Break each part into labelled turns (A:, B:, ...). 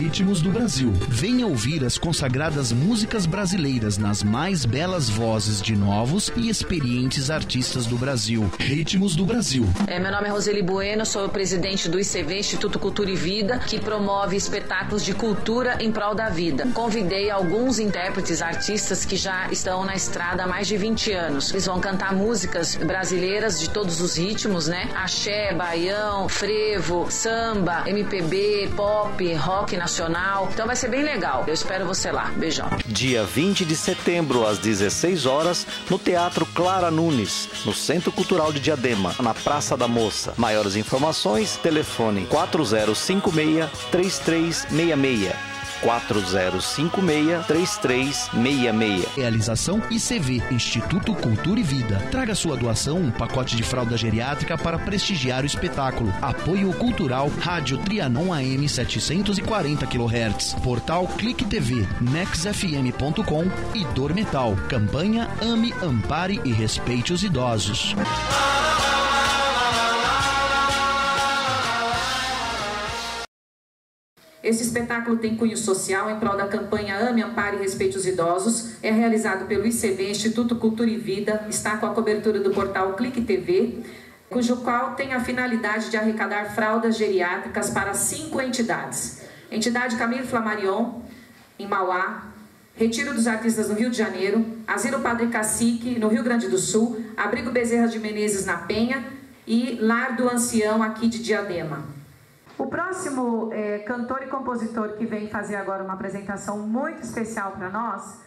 A: Ritmos do Brasil. Venha ouvir as consagradas músicas brasileiras nas mais belas vozes de novos e experientes artistas do Brasil. Ritmos do Brasil.
B: É, meu nome é Roseli Bueno, sou presidente do ICV, Instituto
C: Cultura
B: e Vida, que promove espetáculos de cultura em prol da vida. Convidei alguns intérpretes, artistas que já estão na estrada há mais de 20 anos. Eles vão cantar músicas brasileiras
C: de todos os
B: ritmos, né? Axé, baião, frevo, samba, MPB, pop, rock nacional. Então vai ser bem legal. Eu
C: espero você lá. Beijão.
D: Dia 20 de setembro, às 16 horas, no Teatro Clara Nunes, no Centro Cultural de Diadema, na Praça da Moça. Maiores informações, telefone 4056 3366. 4056-3366.
A: Realização ICV, Instituto Cultura e Vida. Traga sua doação, um pacote de fralda geriátrica para prestigiar o espetáculo. Apoio Cultural, Rádio Trianon AM 740 kHz. Portal Clique TV, nexfm.com e Dormetal. Campanha Ame, Ampare e Respeite os Idosos.
C: Esse espetáculo tem cunho social em prol da campanha Ame, Ampare e Respeite os Idosos. É realizado pelo ICV, Instituto Cultura e Vida. Está com a cobertura do portal Clique TV, cujo qual tem a finalidade de arrecadar fraldas geriátricas para cinco entidades. Entidade Camilo Flamarion, em Mauá. Retiro dos Artistas no Rio de Janeiro. Asilo Padre Cacique, no Rio Grande do Sul. Abrigo Bezerra de Menezes, na Penha. E Lar do Ancião, aqui de Diadema. O próximo é, cantor e compositor que vem fazer agora uma apresentação muito especial para nós,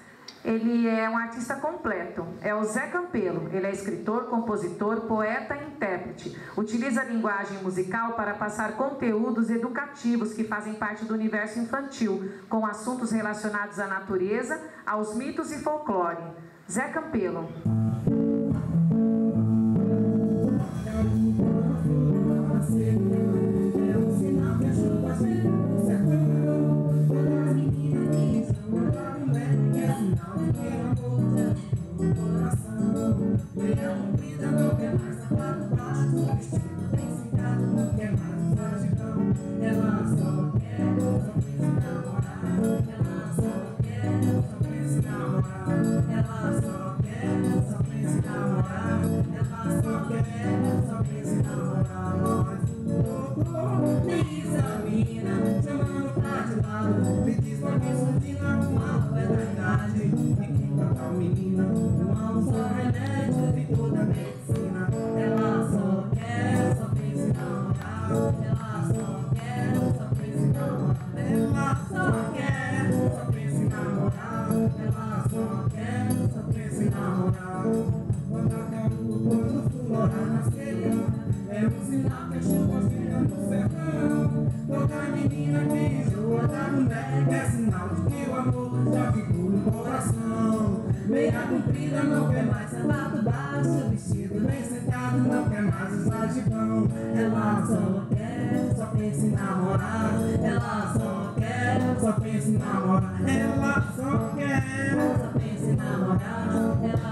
C: ele é um artista completo. É o Zé Campelo. Ele é escritor, compositor, poeta e intérprete. Utiliza a linguagem musical para passar conteúdos educativos que fazem parte do universo infantil, com assuntos relacionados à natureza, aos mitos e folclore. Zé Campelo.
E: feliz Eu andar no médico é sinal de que o amor já ficou no coração Meia comprida não quer mais sapato baixo Vestido bem sentado não quer mais os ladrões de pão. Ela só quer, só pensa em namorar. Ela só quer, só pensa em namorar. Ela só quer, só pensa em namorar.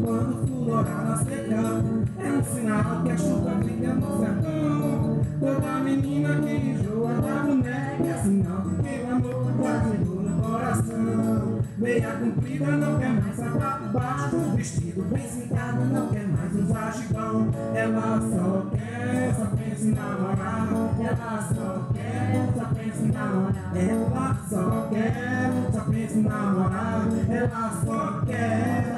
E: Quando florar a seca É um sinal que a chuva vem no sertão. Toda menina que enjoa da boneca É sinal que o amor coagilou no coração. Meia comprida não quer mais sapato baixo Vestido bem sentado não quer mais usar gibão. Ela só quer, só pensa em namorar. Ela só quer, só pensa em namorar. Ela só quer, só pensa em namorar. Ela só quer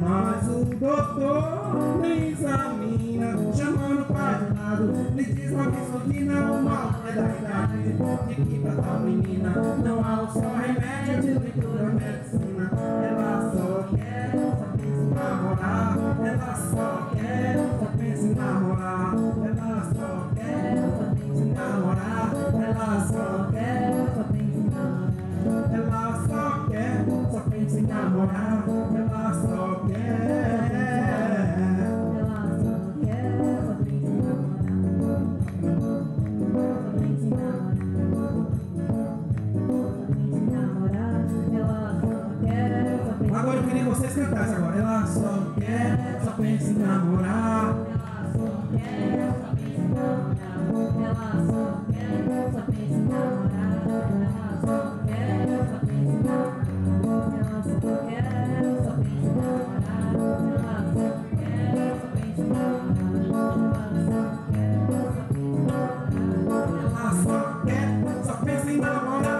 E: mas o doutor me examina, chamando para de lado. Me diz uma isso que mal é da idade. De que pra tal menina não há um só remédio de leitura medicina. Ela só quer, só pensa em namorar. Ela só quer, só pensa em namorar. Ela só quer, só pensa em namorar. pensa em namorar. Ela só quer, só pensa em namorar.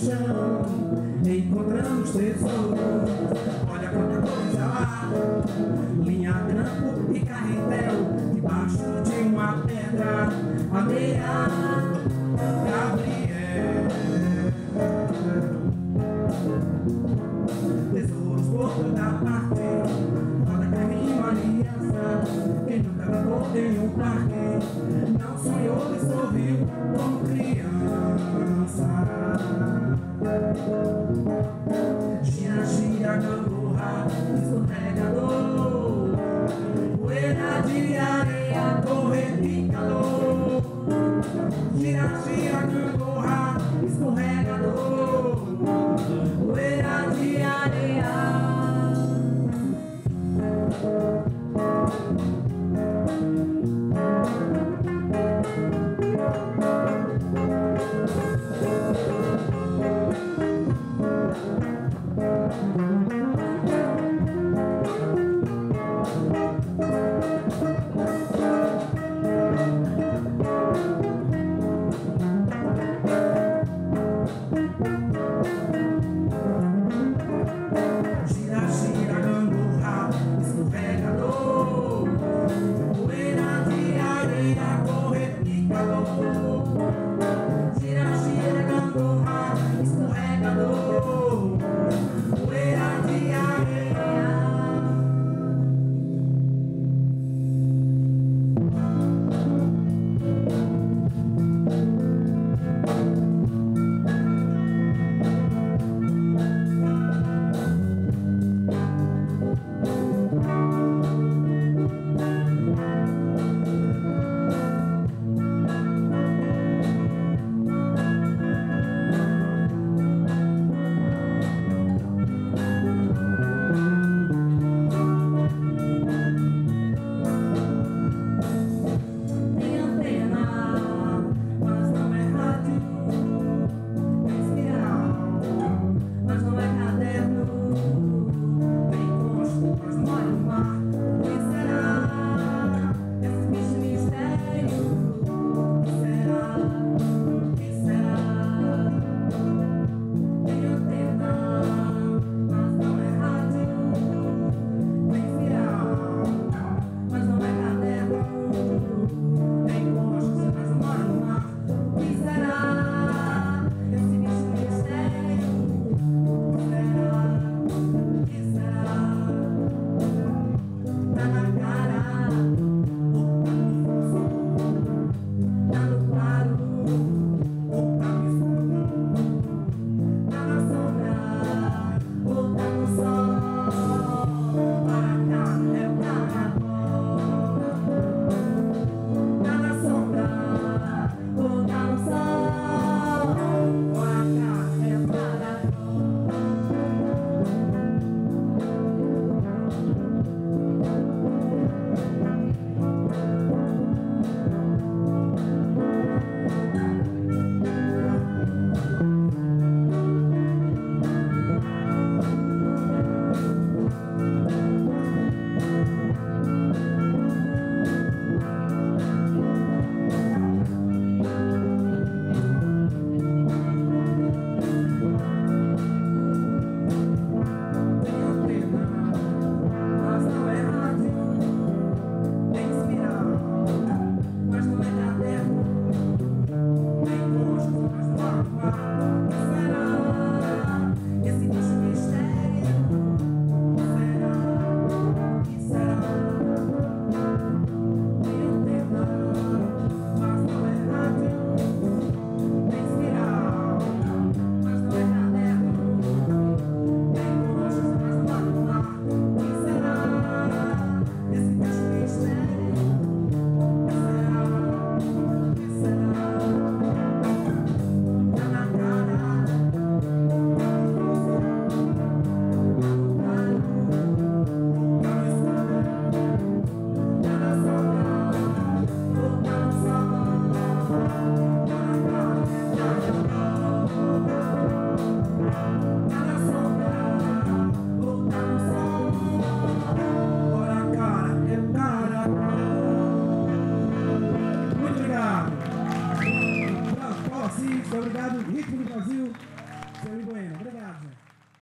E: chão encontramos tesouro. Olha quanta coisa lá, linha, grampo e carretel, debaixo de uma pedra, a Gabriel. Tesouros por toda parte, roda carrinho, aliança, quem nunca tocou em um parque, não sonhou e sorriu.